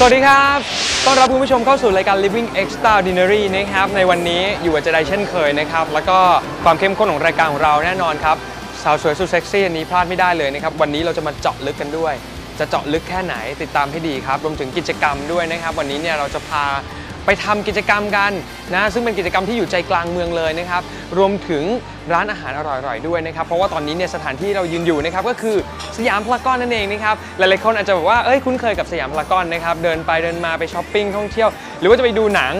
สวัสดีครับ ต้อนรับคุณผู้ชมเข้าสู่รายการ Living Extraordinary นะครับ ในวันนี้อยู่กับเจไดเช่นเคยนะครับ แล้วก็ความเข้มข้นของรายการของเราแน่นอนครับ สาวสวยสุดเซ็กซี่อันนี้พลาดไม่ได้เลยนะครับ วันนี้เราจะมาเจาะลึกกันด้วย จะเจาะลึกแค่ไหนติดตามให้ดีครับ รวมถึงกิจกรรมด้วยนะครับ วันนี้เนี่ยเราจะพา ไปทำกิจกรรมกันนะซึ่งเป็นกิจกรรมที่อยู่ใจกลางเมืองเลยนะครับรวมถึงร้านอาหารอร่อยๆด้วยนะครับเพราะว่าตอนนี้เนี่ยสถานที่เรายืนอยู่นะครับก็คือสยามพารากอนนั่นเองนะครับหลายๆคนอาจจะบอกว่าเอ้ยคุ้นเคยกับสยามพารากอนนะครับเดินไปเดินมาไปช้อปปิ้งท่องเที่ยว หรือว่าจะไปดูหนัง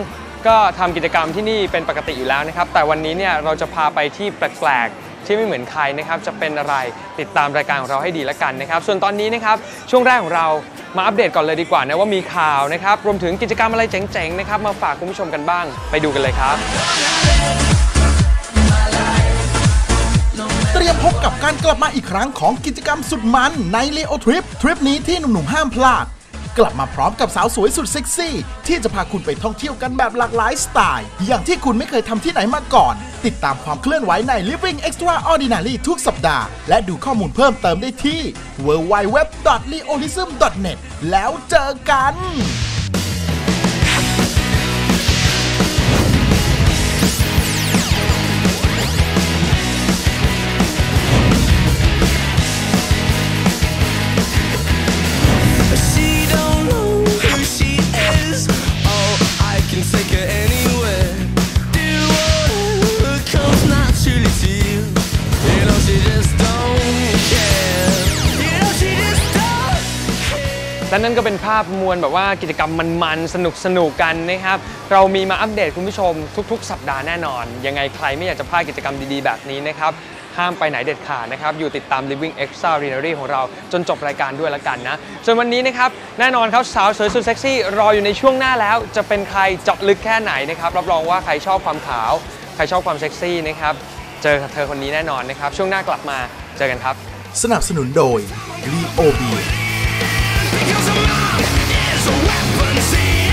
ก็ทำกิจกรรมที่นี่เป็นปกติอยู่แล้วนะครับ แต่วันนี้เนี่ยเราจะพาไปที่แปลกๆ ที่ไม่เหมือนใครนะครับ จะเป็นอะไรติดตามรายการของเราให้ดีล้วกันนะครับ ส่วนตอนนี้นะครับช่วงแรกของเรา มาอัปเดตก่อนเลยดีกว่านะว่ามีข่าวนะครับ รวมถึงกิจกรรมอะไรเจ๋งๆนะครับมาฝากคุณผู้ชมกันบ้าง ไปดูกันเลยครับ เตรียมพบกับการกลับมาอีกครั้งของกิจกรรมสุดมันในเลโอทริปทริปนี้ที่หนุ่มๆห้ามพลาด กลับมาพร้อมกับสาวสวยสุดเซ็กซี่ ที่จะพาคุณไปท่องเที่ยวกันแบบหลากหลายสไตล์ อย่างที่คุณไม่เคยทำที่ไหนมาก่อน ติดตามความเคลื่อนไหวใน Living Extraordinary ทุกสัปดาห์ และดูข้อมูลเพิ่มเติมได้ที่ www.leolism.net แล้วเจอกัน และนั่นก็เป็นภาพมวลแบบว่ากิจกรรมมันๆ สนุกสนุกกันนะครับ เรามีมาอัปเดตคุณผู้ชมทุก ๆ สัปดาห์แน่นอน ยังไงใครไม่อยากจะพลาดกิจกรรมดีๆ แบบนี้นะครับ ห้ามไปไหนเด็ดขาดนะครับ อยู่ติดตาม Living Extraordinary ของเราจนจบรายการด้วยละกันนะส่วนวันนี้นะครับ แน่นอนครับสาวสวยสุดเซ็กซี่รออยู่ในช่วงหน้าแล้ว จะเป็นใครเจาะลึกแค่ไหนนะครับ รับรองว่าใครชอบความขาว ใครชอบความเซ็กซี่นะครับ เจอกับเธอคนนี้แน่นอนนะครับ ช่วงหน้ากลับมา เจอกันครับ สนับสนุนโดย l e o b because a man is a weapon. See?